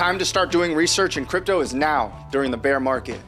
time to start doing research in crypto is now during the bear market.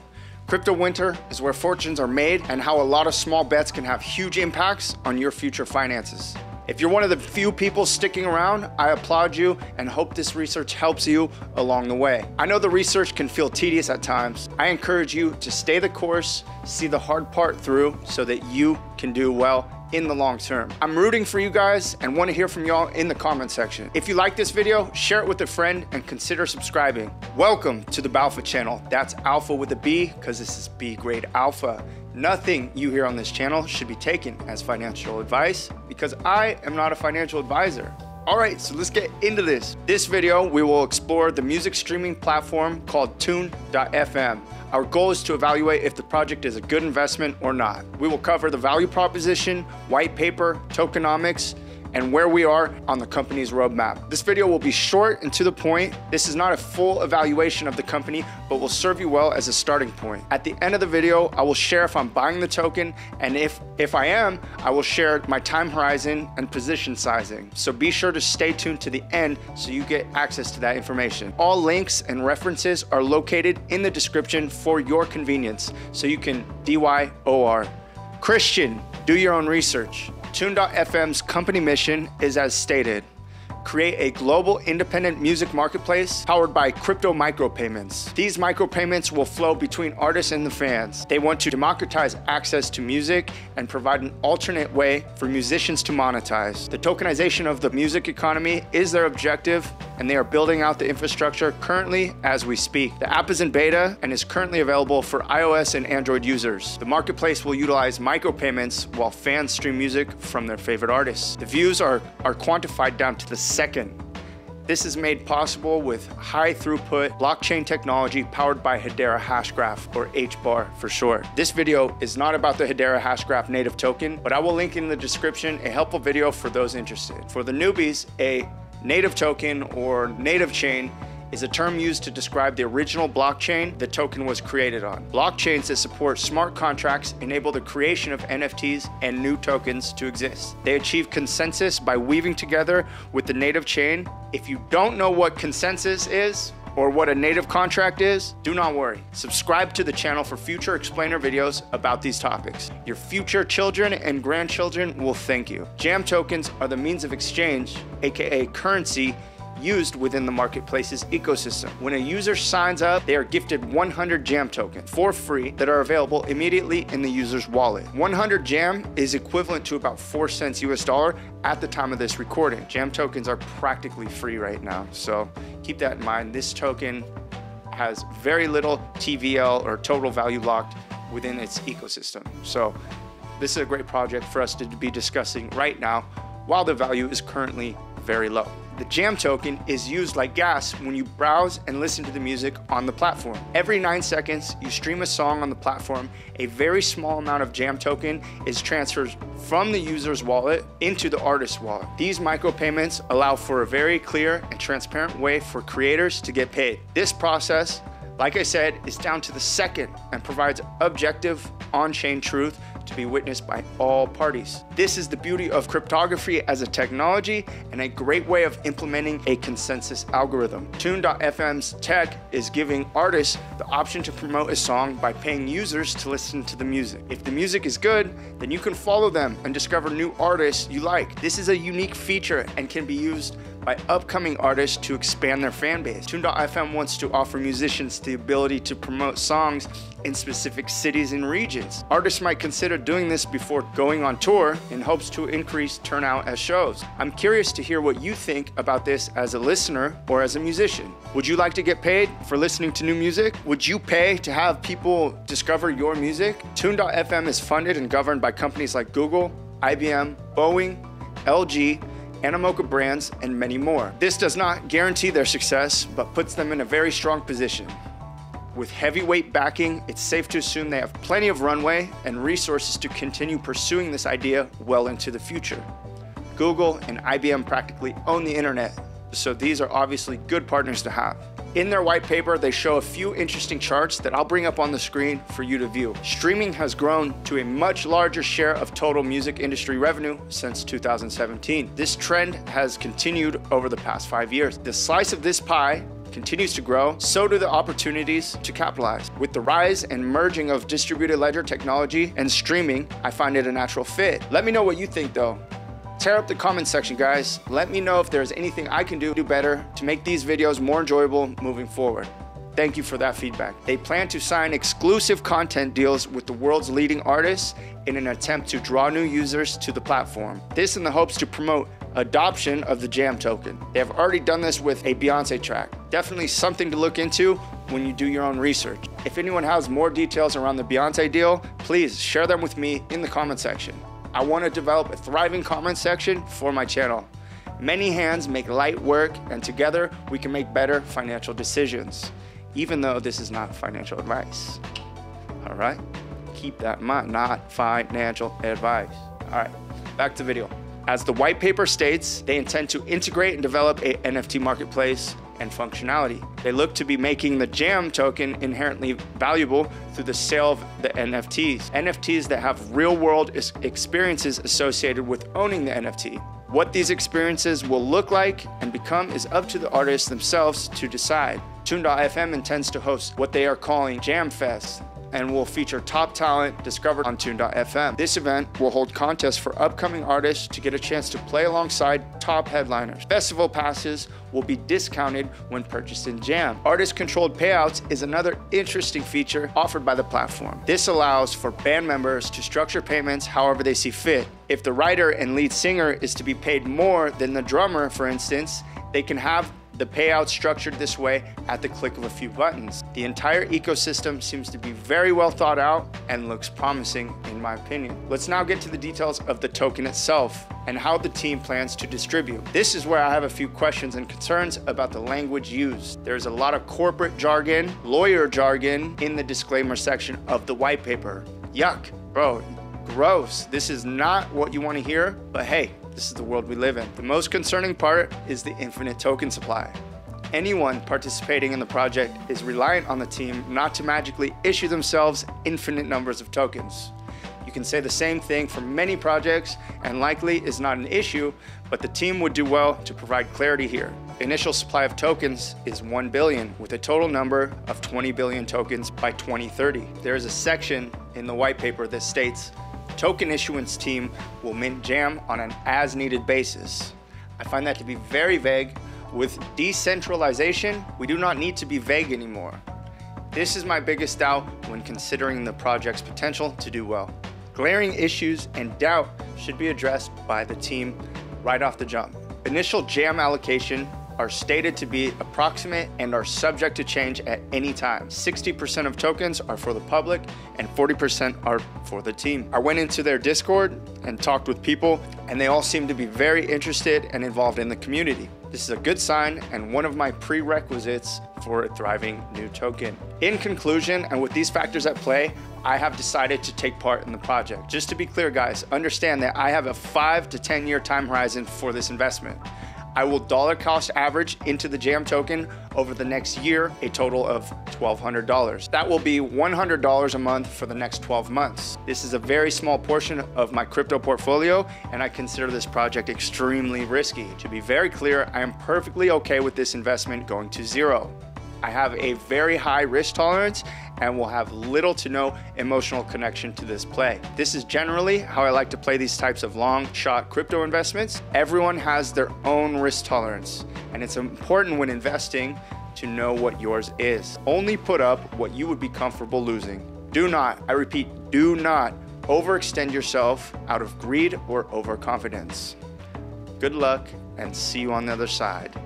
Crypto winter is where fortunes are made and how a lot of small bets can have huge impacts on your future finances. If you're one of the few people sticking around, I applaud you and hope this research helps you along the way. I know the research can feel tedious at times. I encourage you to stay the course, see the hard part through so that you can do well in the long term. I'm rooting for you guys and want to hear from y'all in the comment section. If you like this video, share it with a friend and consider subscribing. Welcome to the Balpha channel. That's Alpha with a B because this is B grade Alpha. Nothing you hear on this channel should be taken as financial advice because I am not a financial advisor. All right, so let's get into this. This video, we will explore the music streaming platform called Tune.fm. Our goal is to evaluate if the project is a good investment or not. We will cover the value proposition, white paper, tokenomics, and where we are on the company's roadmap. This video will be short and to the point. This is not a full evaluation of the company, but will serve you well as a starting point. At the end of the video, I will share if I'm buying the token, and if, if I am, I will share my time horizon and position sizing. So be sure to stay tuned to the end so you get access to that information. All links and references are located in the description for your convenience, so you can DYOR. Christian, do your own research. Tune.fm's company mission is as stated create a global independent music marketplace powered by crypto micropayments. These micropayments will flow between artists and the fans. They want to democratize access to music and provide an alternate way for musicians to monetize. The tokenization of the music economy is their objective, and they are building out the infrastructure currently as we speak. The app is in beta and is currently available for iOS and Android users. The marketplace will utilize micropayments while fans stream music from their favorite artists. The views are, are quantified down to the second. This is made possible with high throughput blockchain technology powered by Hedera Hashgraph, or HBAR for short. This video is not about the Hedera Hashgraph native token, but I will link in the description a helpful video for those interested. For the newbies, a native token or native chain is a term used to describe the original blockchain the token was created on. Blockchains that support smart contracts enable the creation of NFTs and new tokens to exist. They achieve consensus by weaving together with the native chain. If you don't know what consensus is, or what a native contract is, do not worry. Subscribe to the channel for future explainer videos about these topics. Your future children and grandchildren will thank you. Jam tokens are the means of exchange, aka currency, used within the marketplace's ecosystem. When a user signs up, they are gifted 100 JAM tokens for free that are available immediately in the user's wallet. 100 JAM is equivalent to about 4 cents US dollar at the time of this recording. JAM tokens are practically free right now, so keep that in mind. This token has very little TVL or total value locked within its ecosystem. So this is a great project for us to be discussing right now while the value is currently very low. The Jam token is used like gas when you browse and listen to the music on the platform. Every 9 seconds, you stream a song on the platform, a very small amount of Jam token is transferred from the user's wallet into the artist's wallet. These micropayments allow for a very clear and transparent way for creators to get paid. This process like I said, is down to the second and provides objective on-chain truth to be witnessed by all parties. This is the beauty of cryptography as a technology and a great way of implementing a consensus algorithm. Tune.fm's tech is giving artists the option to promote a song by paying users to listen to the music. If the music is good, then you can follow them and discover new artists you like. This is a unique feature and can be used by upcoming artists to expand their fan base. Tune.fm wants to offer musicians the ability to promote songs in specific cities and regions. Artists might consider doing this before going on tour in hopes to increase turnout at shows. I'm curious to hear what you think about this as a listener or as a musician. Would you like to get paid for listening to new music? Would you pay to have people discover your music? Tune.fm is funded and governed by companies like Google, IBM, Boeing, LG, Animoca brands, and many more. This does not guarantee their success, but puts them in a very strong position. With heavyweight backing, it's safe to assume they have plenty of runway and resources to continue pursuing this idea well into the future. Google and IBM practically own the internet, so these are obviously good partners to have. In their white paper, they show a few interesting charts that I'll bring up on the screen for you to view. Streaming has grown to a much larger share of total music industry revenue since 2017. This trend has continued over the past five years. The slice of this pie continues to grow, so do the opportunities to capitalize. With the rise and merging of distributed ledger technology and streaming, I find it a natural fit. Let me know what you think though. Tear up the comment section, guys. Let me know if there's anything I can do, to do better to make these videos more enjoyable moving forward. Thank you for that feedback. They plan to sign exclusive content deals with the world's leading artists in an attempt to draw new users to the platform. This in the hopes to promote adoption of the Jam token. They have already done this with a Beyonce track. Definitely something to look into when you do your own research. If anyone has more details around the Beyonce deal, please share them with me in the comment section. I want to develop a thriving comment section for my channel. Many hands make light work, and together we can make better financial decisions, even though this is not financial advice. All right? Keep that in mind, not financial advice. All right, back to video. As the white paper states, they intend to integrate and develop a NFT marketplace and functionality. They look to be making the JAM token inherently valuable through the sale of the NFTs. NFTs that have real world experiences associated with owning the NFT. What these experiences will look like and become is up to the artists themselves to decide. Tune.fm intends to host what they are calling Jam Fest, and will feature top talent discovered on Tune.fm. This event will hold contests for upcoming artists to get a chance to play alongside top headliners. Festival passes will be discounted when purchased in Jam. Artist-controlled payouts is another interesting feature offered by the platform. This allows for band members to structure payments however they see fit. If the writer and lead singer is to be paid more than the drummer, for instance, they can have the payout structured this way at the click of a few buttons. The entire ecosystem seems to be very well thought out and looks promising in my opinion. Let's now get to the details of the token itself and how the team plans to distribute. This is where I have a few questions and concerns about the language used. There's a lot of corporate jargon, lawyer jargon in the disclaimer section of the white paper. Yuck, bro, gross. This is not what you want to hear, but hey, this is the world we live in. The most concerning part is the infinite token supply. Anyone participating in the project is reliant on the team not to magically issue themselves infinite numbers of tokens. You can say the same thing for many projects and likely is not an issue, but the team would do well to provide clarity here. initial supply of tokens is 1 billion with a total number of 20 billion tokens by 2030. There is a section in the white paper that states token issuance team will mint jam on an as needed basis. I find that to be very vague. With decentralization, we do not need to be vague anymore. This is my biggest doubt when considering the project's potential to do well. Glaring issues and doubt should be addressed by the team right off the jump. Initial jam allocation are stated to be approximate and are subject to change at any time. 60% of tokens are for the public and 40% are for the team. I went into their Discord and talked with people and they all seem to be very interested and involved in the community. This is a good sign and one of my prerequisites for a thriving new token. In conclusion, and with these factors at play, I have decided to take part in the project. Just to be clear, guys, understand that I have a five to 10 year time horizon for this investment. I will dollar cost average into the JAM token over the next year, a total of $1,200. That will be $100 a month for the next 12 months. This is a very small portion of my crypto portfolio, and I consider this project extremely risky. To be very clear, I am perfectly okay with this investment going to zero. I have a very high risk tolerance and will have little to no emotional connection to this play. This is generally how I like to play these types of long shot crypto investments. Everyone has their own risk tolerance, and it's important when investing to know what yours is. Only put up what you would be comfortable losing. Do not, I repeat, do not overextend yourself out of greed or overconfidence. Good luck and see you on the other side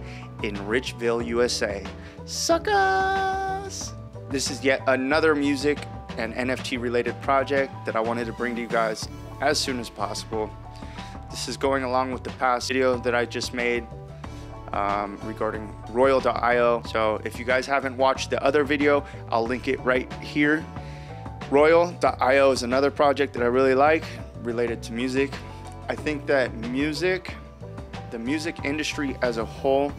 in Richville, USA. Suckers! This is yet another music and NFT related project that I wanted to bring to you guys as soon as possible. This is going along with the past video that I just made um, regarding Royal.io. So if you guys haven't watched the other video, I'll link it right here. Royal.io is another project that I really like related to music. I think that music, the music industry as a whole,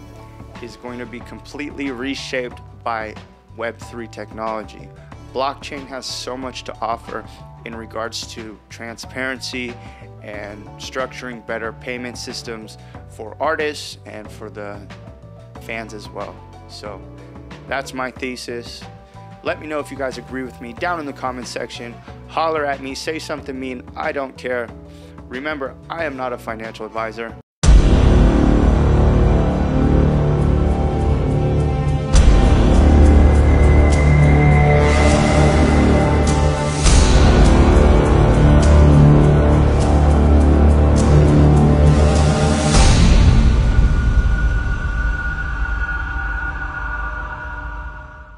is going to be completely reshaped by Web3 technology. Blockchain has so much to offer in regards to transparency and structuring better payment systems for artists and for the fans as well. So that's my thesis. Let me know if you guys agree with me down in the comment section. Holler at me, say something mean, I don't care. Remember, I am not a financial advisor.